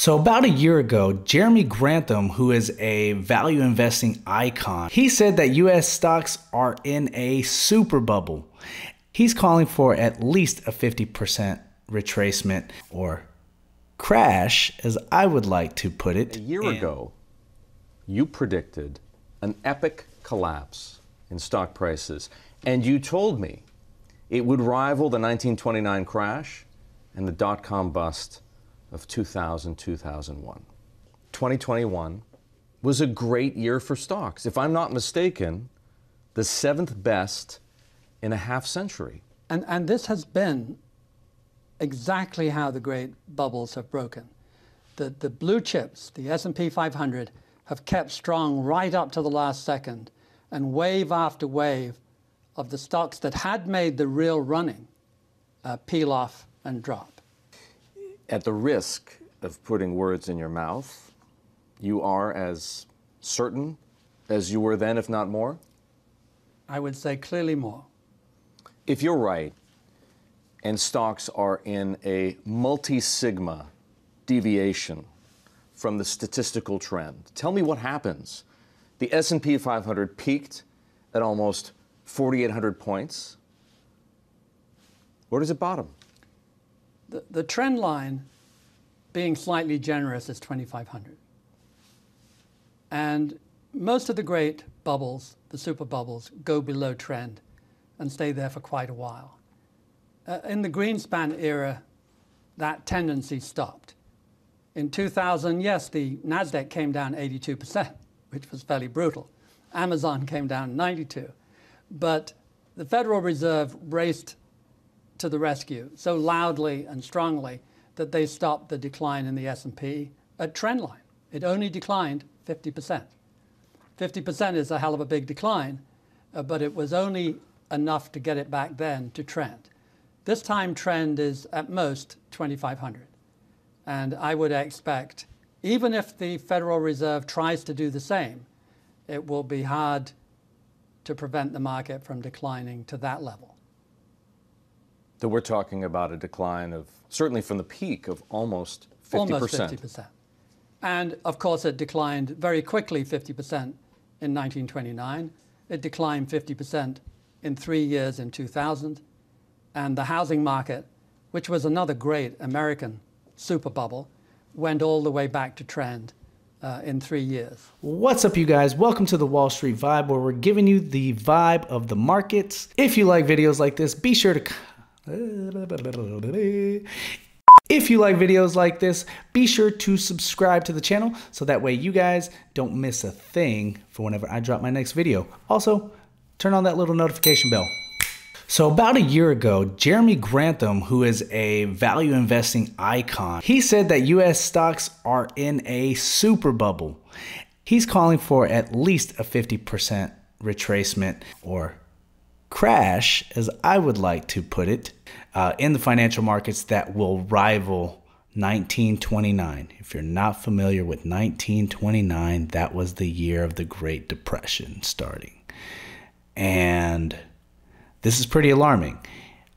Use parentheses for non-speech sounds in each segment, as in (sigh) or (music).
So, about a year ago, Jeremy Grantham, who is a value investing icon, he said that US stocks are in a super bubble. He's calling for at least a 50% retracement or crash, as I would like to put it. A year ago, you predicted an epic collapse in stock prices, and you told me it would rival the 1929 crash and the dot com bust of 2000 2001. 2021 was a great year for stocks. If I'm not mistaken, the seventh best in a half century. And, and this has been exactly how the great bubbles have broken. The, the blue chips, the S&P 500, have kept strong right up to the last second. And wave after wave of the stocks that had made the real running uh, peel off and drop. At the risk of putting words in your mouth, you are as certain as you were then, if not more? I would say clearly more. If you're right, and stocks are in a multi-sigma deviation from the statistical trend, tell me what happens. The S&P 500 peaked at almost 4,800 points. Where does it bottom? The, trend line, being slightly generous, is 2,500. And most of the great bubbles, the super bubbles, go below trend and stay there for quite a while. Uh, in the Greenspan era, that tendency stopped. In 2000, yes, the NASDAQ came down 82%, which was fairly brutal. Amazon came down 92. But the Federal Reserve raced to the rescue so loudly and strongly that they stopped the decline in the S&P at trend line. It only declined 50%. 50% is a hell of a big decline, uh, but it was only enough to get it back then to trend. This time trend is at most 2,500. And I would expect, even if the Federal Reserve tries to do the same, it will be hard to prevent the market from declining to that level. So we're talking about a decline of, certainly from the peak, of almost 50%. Almost 50%. And of course, it declined very quickly 50% in 1929. It declined 50% in three years in 2000. And the housing market, which was another great American super bubble, went all the way back to trend uh, in three years. What's up, you guys? Welcome to the Wall Street Vibe, where we're giving you the vibe of the markets. If you like videos like this, be sure to if you like videos like this, be sure to subscribe to the channel so that way you guys don't miss a thing for whenever I drop my next video. Also, turn on that little notification bell. So about a year ago, Jeremy Grantham, who is a value investing icon, he said that US stocks are in a super bubble. He's calling for at least a 50% retracement or crash, as I would like to put it, uh, in the financial markets that will rival 1929. If you're not familiar with 1929, that was the year of the Great Depression starting. And this is pretty alarming.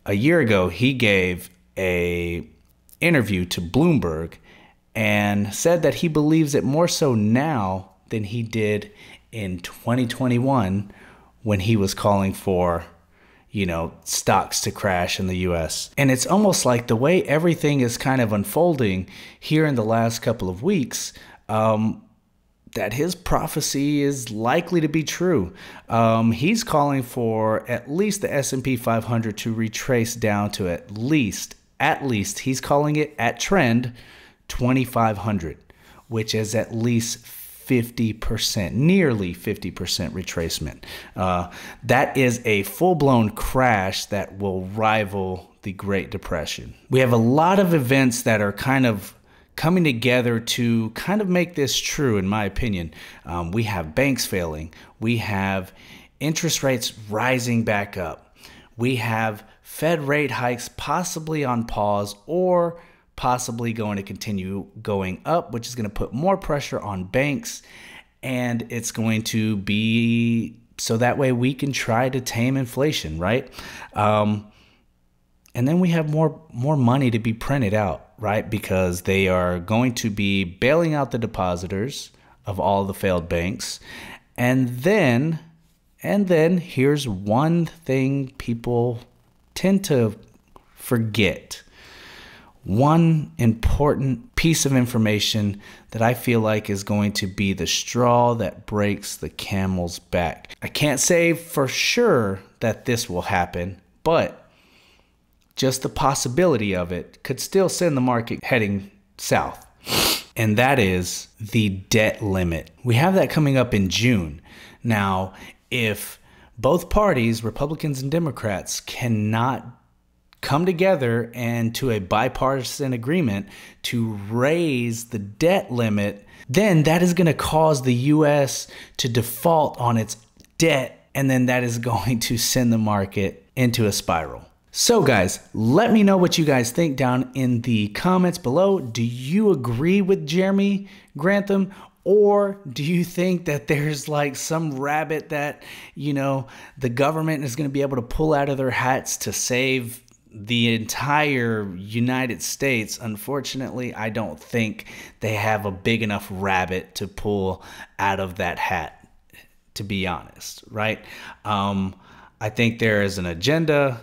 A year ago, he gave a interview to Bloomberg and said that he believes it more so now than he did in 2021 when he was calling for, you know, stocks to crash in the US. And it's almost like the way everything is kind of unfolding here in the last couple of weeks, um, that his prophecy is likely to be true. Um, he's calling for at least the S&P 500 to retrace down to at least, at least, he's calling it at trend 2,500, which is at least 50%, nearly 50% retracement. Uh, that is a full blown crash that will rival the Great Depression. We have a lot of events that are kind of coming together to kind of make this true, in my opinion. Um, we have banks failing, we have interest rates rising back up, we have Fed rate hikes possibly on pause or possibly going to continue going up, which is going to put more pressure on banks. And it's going to be so that way we can try to tame inflation, right? Um, and then we have more more money to be printed out right? Because they are going to be bailing out the depositors of all the failed banks. And then, and then here's one thing people tend to forget. One important piece of information that I feel like is going to be the straw that breaks the camel's back. I can't say for sure that this will happen, but just the possibility of it could still send the market heading south. And that is the debt limit. We have that coming up in June. Now, if both parties, Republicans and Democrats, cannot come together and to a bipartisan agreement to raise the debt limit, then that is going to cause the US to default on its debt. And then that is (laughs) going to send the market into a spiral. So, guys, let me know what you guys think down in the comments below. Do you agree with Jeremy Grantham? Or do you think that there's like some rabbit that, you know, the government is going to be able to pull out of their hats to save the entire United States? Unfortunately, I don't think they have a big enough rabbit to pull out of that hat, to be honest, right? Um, I think there is an agenda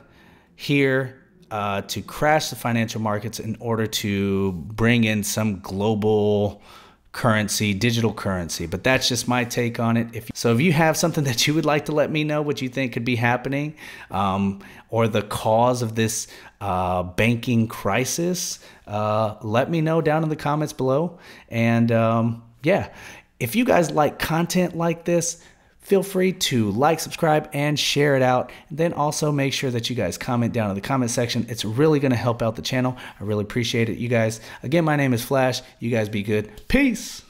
here uh, to crash the financial markets in order to bring in some global currency, digital currency. But that's just my take on it. If so, if you have something (laughs) that you would like to let me know, what you think could be happening, um, or the cause of this uh, banking crisis, uh, let me know down in the comments below. And um, yeah, if you guys like content like this feel free to like, subscribe, and share it out. And then also make sure that you guys comment down in the comment section. It's really going to help out the channel. I really appreciate it, you guys. Again, my name is Flash. You guys be good. Peace.